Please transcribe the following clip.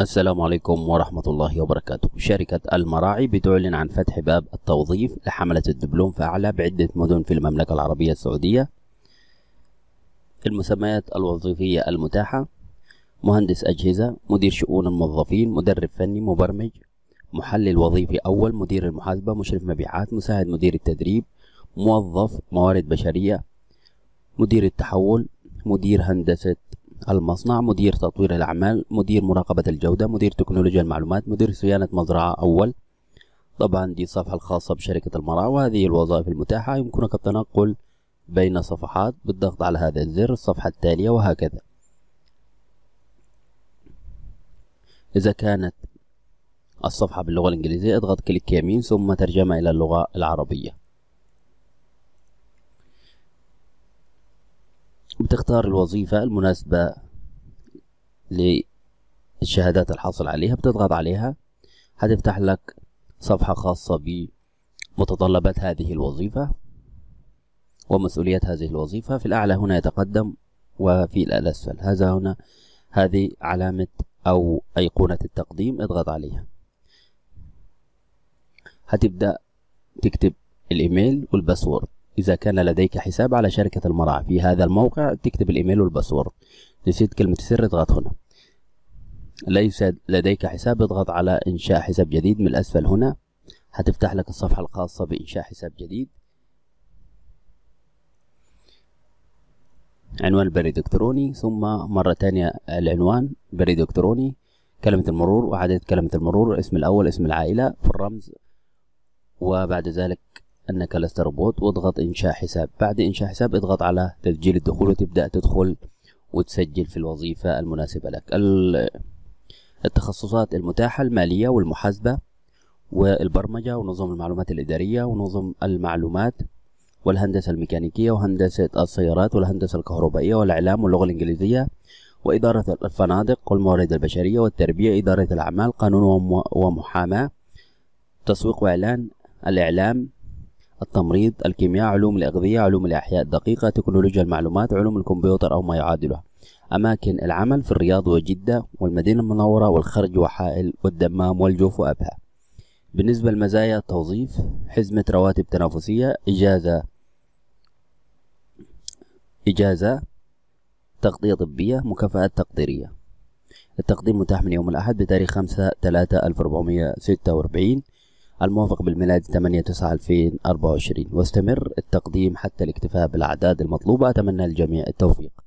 السلام عليكم ورحمة الله وبركاته. شركة المراعي بتعلن عن فتح باب التوظيف لحملة الدبلوم فأعلى بعدة مدن في المملكة العربية السعودية. المسميات الوظيفية المتاحة مهندس أجهزة مدير شؤون الموظفين مدرب فني مبرمج محلل وظيفي أول مدير المحاسبة مشرف مبيعات مساعد مدير التدريب موظف موارد بشرية مدير التحول مدير هندسة المصنع مدير تطوير الأعمال مدير مراقبة الجودة مدير تكنولوجيا المعلومات مدير صيانة مزرعة أول. طبعا دي الصفحة الخاصة بشركة المراعي وهذه الوظائف المتاحة. يمكنك التنقل بين صفحات بالضغط على هذا الزر الصفحة التالية وهكذا. إذا كانت الصفحة باللغة الإنجليزية اضغط كليك يمين ثم ترجمة إلى اللغة العربية. بتختار الوظيفة المناسبة للشهادات الحاصل عليها بتضغط عليها هتفتح لك صفحة خاصة بمتطلبات هذه الوظيفة ومسؤوليات هذه الوظيفة. في الأعلى هنا يتقدم وفي الأسفل. هذا هنا هذه علامة أو أيقونة التقديم اضغط عليها. هتبدأ تكتب ال email وال password. إذا كان لديك حساب على شركة المراعي في هذا الموقع تكتب ال email وال password. نسيت كلمة السر اضغط هنا. ليس لديك حساب اضغط على إنشاء حساب جديد من الأسفل هنا. هتفتح لك الصفحة الخاصة بإنشاء حساب جديد. عنوان البريد الإلكتروني ثم مرة تانية العنوان بريد إلكتروني. كلمة المرور وعدد كلمة المرور اسم الأول اسم العائلة في الرمز وبعد ذلك أنك لست روبوت واضغط إنشاء حساب. بعد إنشاء حساب اضغط على تسجيل الدخول وتبدأ تدخل وتسجل في الوظيفة المناسبة لك. التخصصات المتاحة المالية والمحاسبة والبرمجة ونظم المعلومات الإدارية ونظم المعلومات والهندسة الميكانيكية وهندسة السيارات والهندسة الكهربائية والإعلام واللغة الإنجليزية وإدارة الفنادق والموارد البشرية والتربية إدارة الأعمال قانون ومحاماة تسويق وإعلان الإعلام التمريض الكيمياء علوم الأغذية علوم الأحياء الدقيقة تكنولوجيا المعلومات علوم الكمبيوتر أو ما يعادلها أماكن العمل في الرياض وجدة والمدينة المنورة والخرج وحائل والدمام والجوف وأبها. بالنسبة لمزايا التوظيف حزمة رواتب تنافسية إجازة إجازة تغطية طبية مكافآت تقديرية. التقديم متاح من يوم الأحد بتاريخ خمسة تلاتة ألف ربعمية ستة وأربعين. الموافق بالميلاد 8 9 2024 واستمر التقديم حتى الاكتفاء بالأعداد المطلوبة. أتمنى للجميع التوفيق.